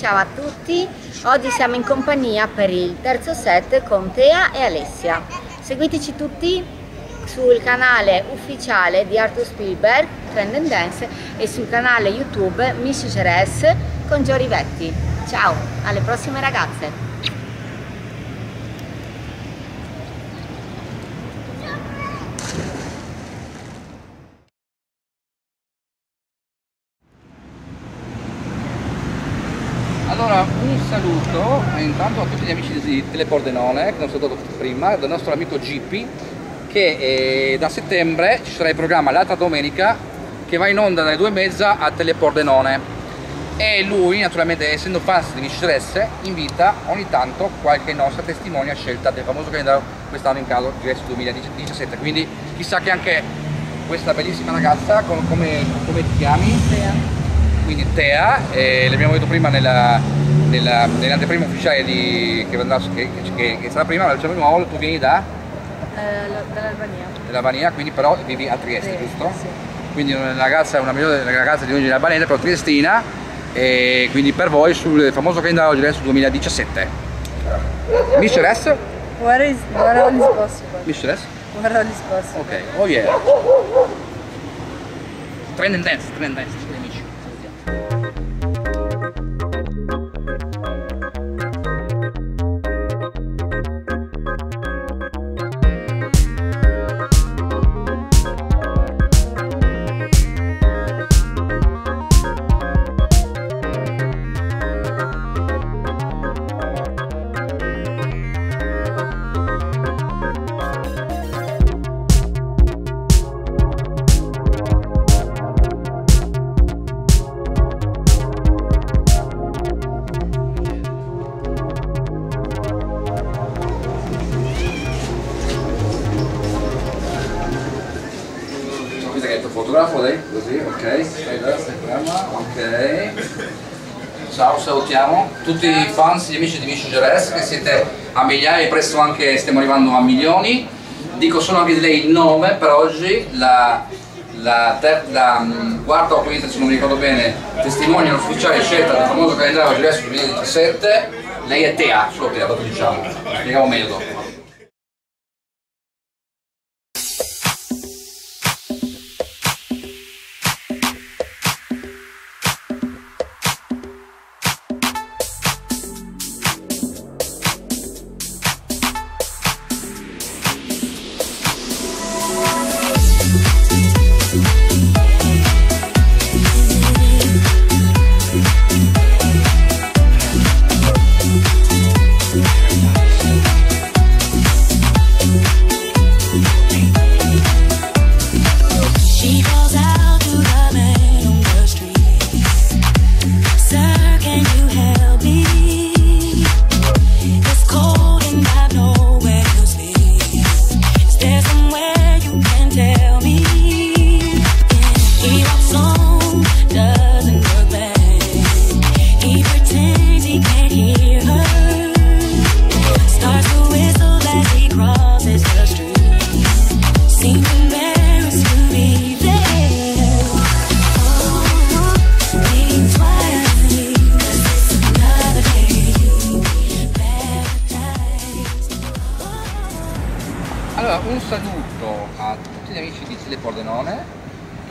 ciao a tutti. Oggi siamo in compagnia per il terzo set con Tea e Alessia. Seguiteci tutti sul canale ufficiale di Arthur Spielberg, Trend and Dance e sul canale YouTube Miss Ceres con Gio Rivetti. Ciao, alle prossime ragazze! Allora, un saluto eh, intanto a tutti gli amici di Telepordenone che non sono stato prima, del nostro amico Gippi, che eh, da settembre ci sarà il programma l'altra domenica che va in onda dalle due e mezza a Telepordenone e lui, naturalmente essendo fan di Mistress, invita ogni tanto qualche nostra testimonia scelta del famoso calendario quest'anno in caso GS 2017, quindi chissà che anche questa bellissima ragazza, com- come, come ti chiami? Tea. Quindi Tea, eh, l'abbiamo detto prima nella, nella, nell'anteprima ufficiale di, che, andrà, che, che, che sarà prima, ma diciamo di nuovo, tu vieni da, Eh, dall'Albania. dall'Albania, quindi però vivi a Trieste, Sì, giusto? sì. Quindi una ragazza, una migliore ragazza di origine albanese, però triestina, e quindi per voi sul famoso calendario Gires 2017. Mistress? What is, what all is possible? Mistress? What all is possible? Ok, oh yeah. Trend and dance, trend and dance, fotografo lei? Così, ok, ok. Ciao, salutiamo tutti i fans, gli amici di Mici Geres che siete a migliaia e presto anche stiamo arrivando a milioni. Dico solo anche di lei il nome per oggi, la, la, ter- la mm, quarta o quinta, se non mi ricordo bene, testimonial ufficiale scelta del famoso calendario Geres 2017. Lei è Tea, solo Tea, dopo diciamo, spieghiamo meglio dopo.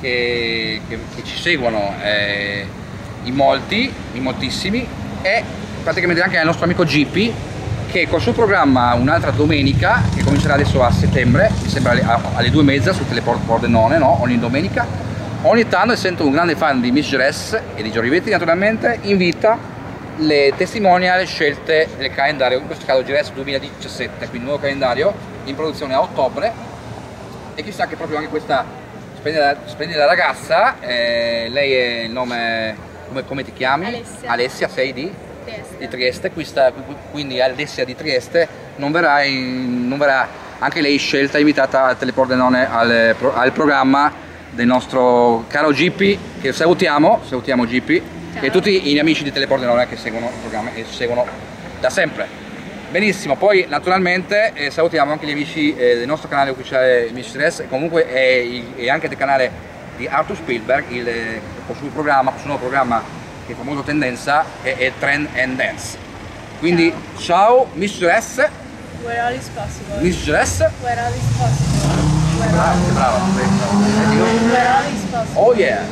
Che, che- che ci seguono eh, in molti, in moltissimi e praticamente anche al nostro amico Gipi che col suo programma un'altra domenica che comincerà adesso a settembre, mi sembra alle, alle due e mezza su Teleport Pordenone, no? ogni domenica, ogni tanto essendo un grande fan di Miss Dress e di Giorgi Vetti naturalmente invita le testimonial scelte del calendario, in questo caso GRS 2017, quindi nuovo calendario in produzione a ottobre e chissà che proprio anche questa splendida, splendida ragazza, eh, lei è il nome, come, come ti chiami? Alessia. Alessia, sei di? Trieste. Di Trieste, questa- quindi Alessia di Trieste non verrà, in- non verrà anche lei scelta, invitata a Telepordenone al, al programma del nostro caro Gippi, che salutiamo, salutiamo Gippi, Ciao. e tutti gli amici di Telepordenone che seguono il programma e seguono da sempre. Benissimo, poi naturalmente eh, salutiamo anche gli amici eh, del nostro canale ufficiale Mistress e comunque e, il- e anche del canale di Arthur Spielberg, il, eh, il suo programma, il suo nuovo programma che è famoso Tendenza è, è Trend and Dance. Quindi ciao Mistress, Where all is possible. Mistress, Where all is possible. Where brava, all, brava, Senti, where all is possible. oh yeah!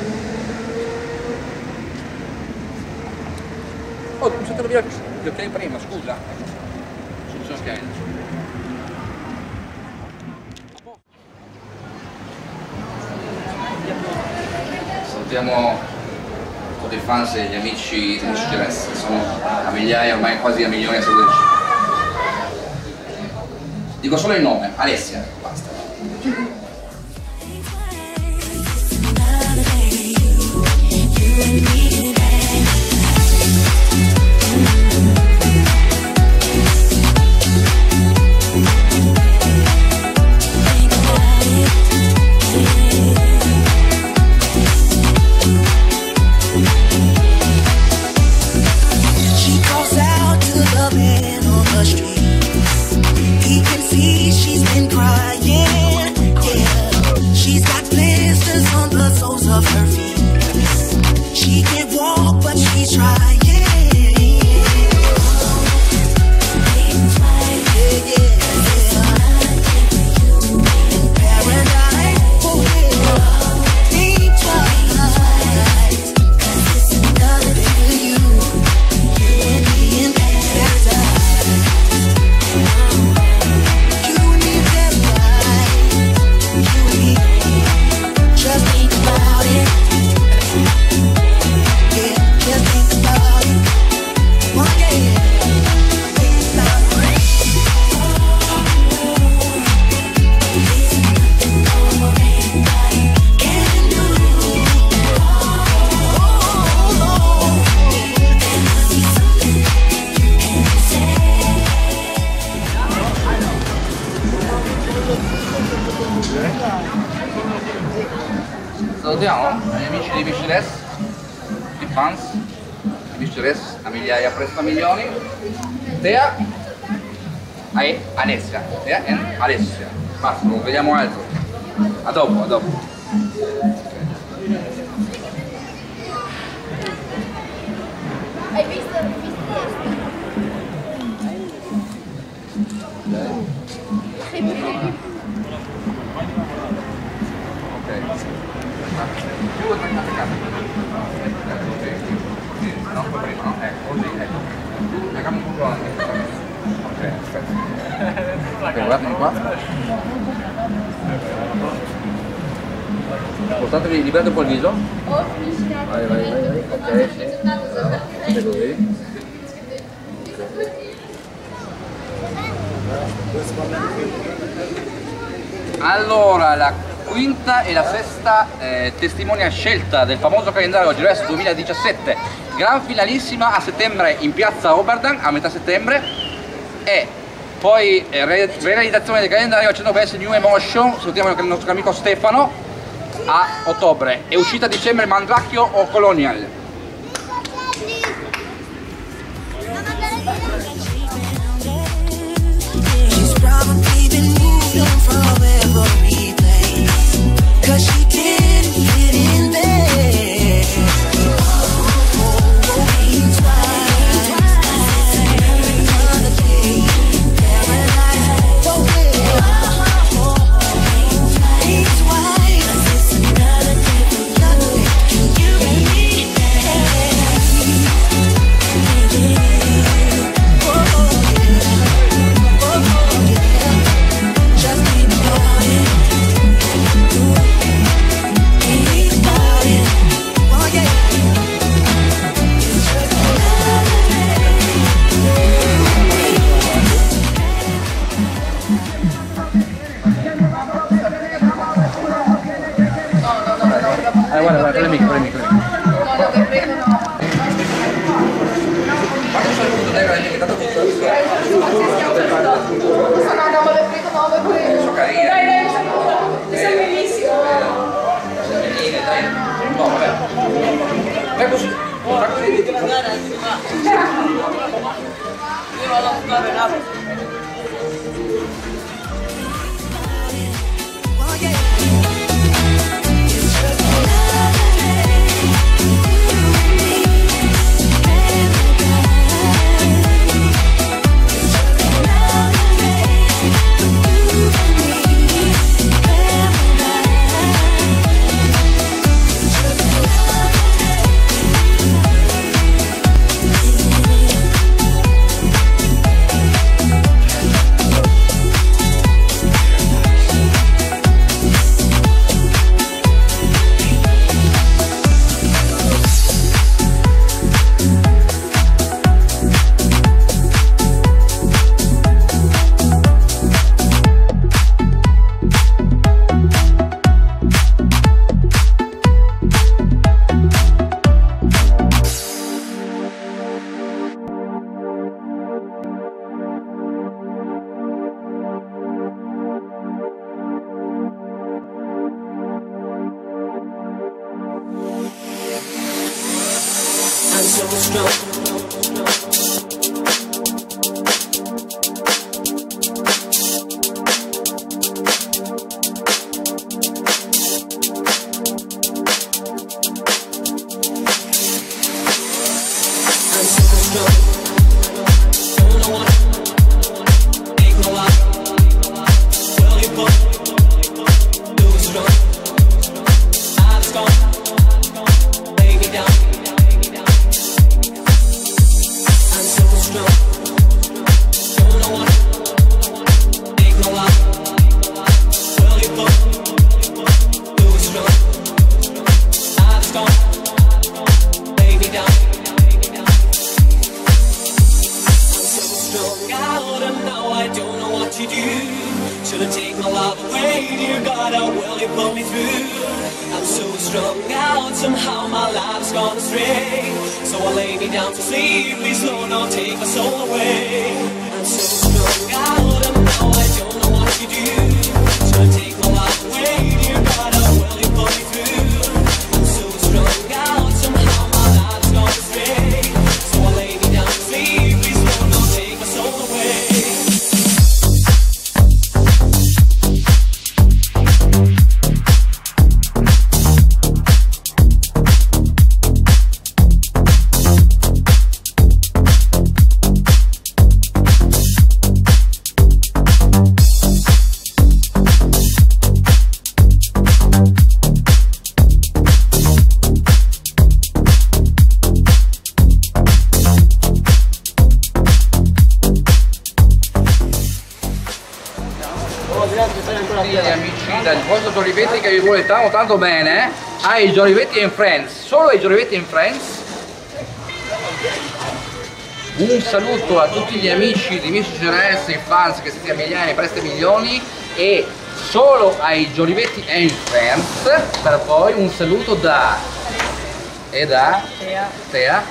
Oh, mi sono tirato via gli occhiali prima, scusa. Occhiali. Salutiamo tutti i fans e gli amici di che sono a migliaia, ormai quasi a milioni a seguirci. Dico solo il nome, Alessia, milioni. Tea e Alessia. Tea e Alessia. Basta, non vediamo altro. A dopo, a dopo. Hai visto? Hai visto? Ok. Più o meno No, poi prima, no? Ecco, così, ecco. Legami un po' anche. Ok, perfetto. Ok, guardami qua. Spostatevi, liberate un po' il viso. Vai, vai, vai. Ok, sì. Fate così. Allora, la quinta e la sesta eh, testimonia scelta del famoso calendario Gires 2017, gran finalissima a settembre in piazza Oberdan, a metà settembre, e poi eh, re- realizzazione del calendario a Centro New Emotion, salutiamo il nostro amico Stefano, a ottobre, e uscita a dicembre Mandracchio o Colonial. She's probably been on from. she can't strung out, somehow my life's gone astray. So I lay me down to sleep, please Lord, don't take my soul away. I'm so strung out and now I don't know what to do. Che vi vuole tanto tanto bene, ai Giolivetti and Friends, solo ai Giolivetti and Friends. Un saluto a tutti gli amici di Miss GRS, i fans che siete a migliaia, preste milioni e solo ai Giolivetti and Friends per voi un saluto da e da Tea,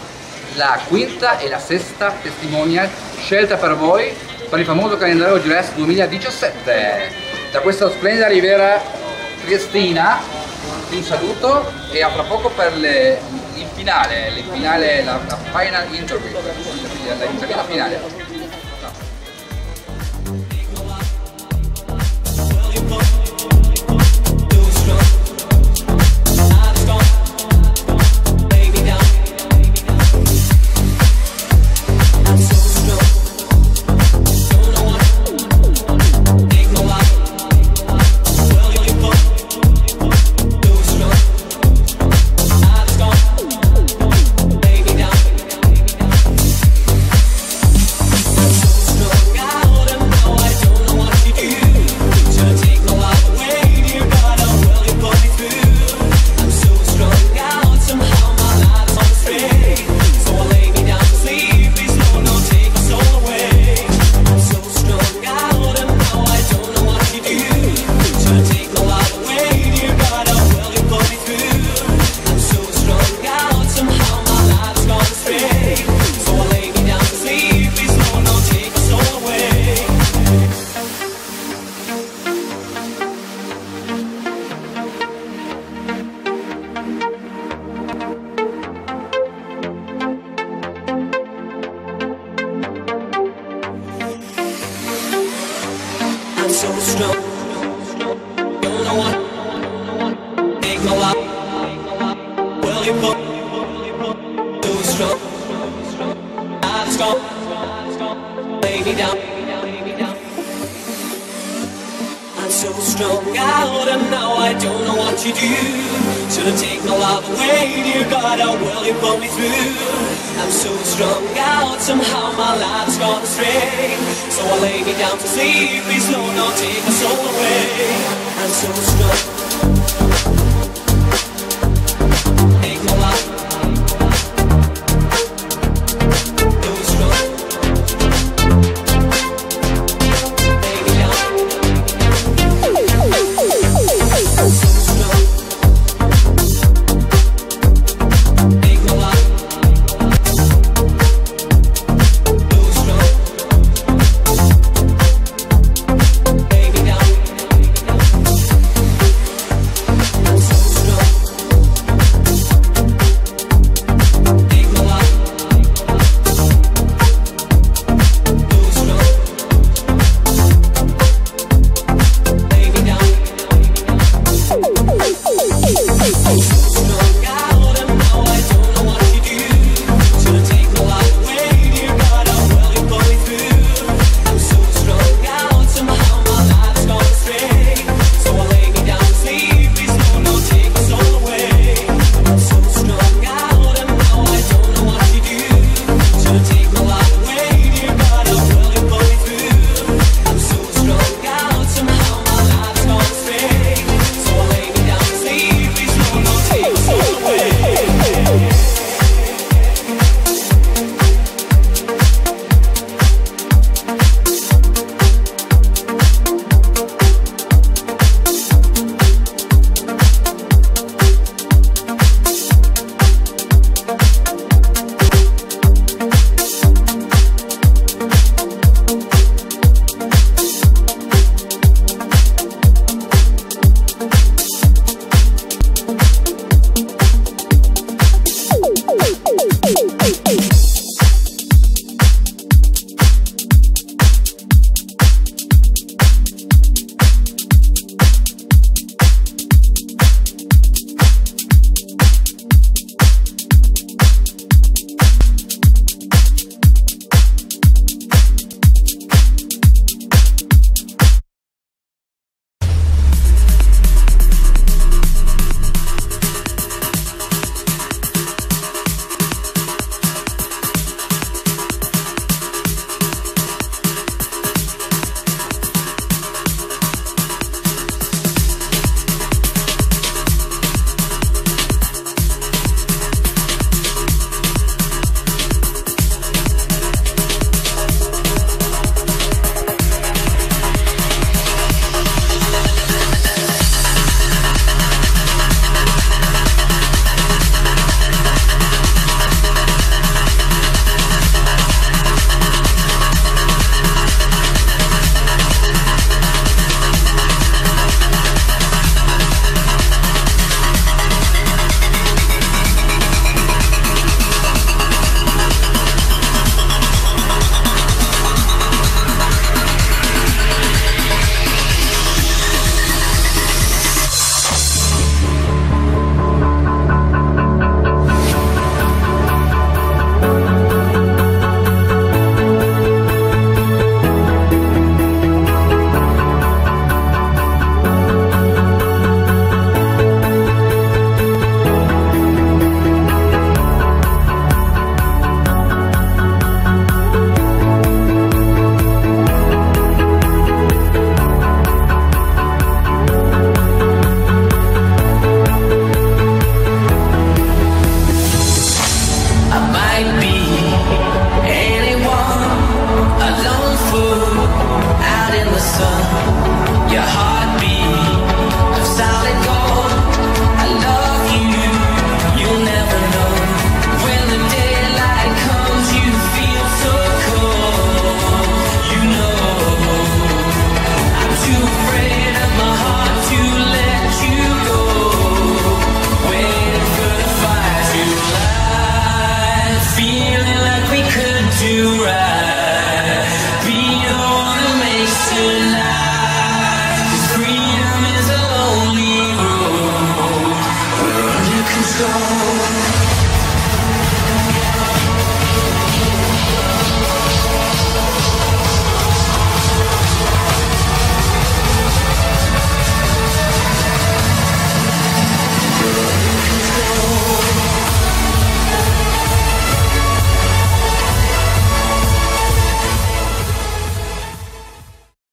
la quinta e la sesta testimonial scelta per voi per il famoso calendario GRS 2017 da questa splendida riviera triestina un saluto e a fra poco per le- il finale, il finale la, la final interview l'intervista finale strong. I'm strong. Lay me down. I'm so strong out and now I don't know what to do. Should've taken my love away, dear God, how well you pulled me through. I'm so strung out, somehow my life's gone astray. So I lay me down to sleep, please don't take my soul away. I'm so strong.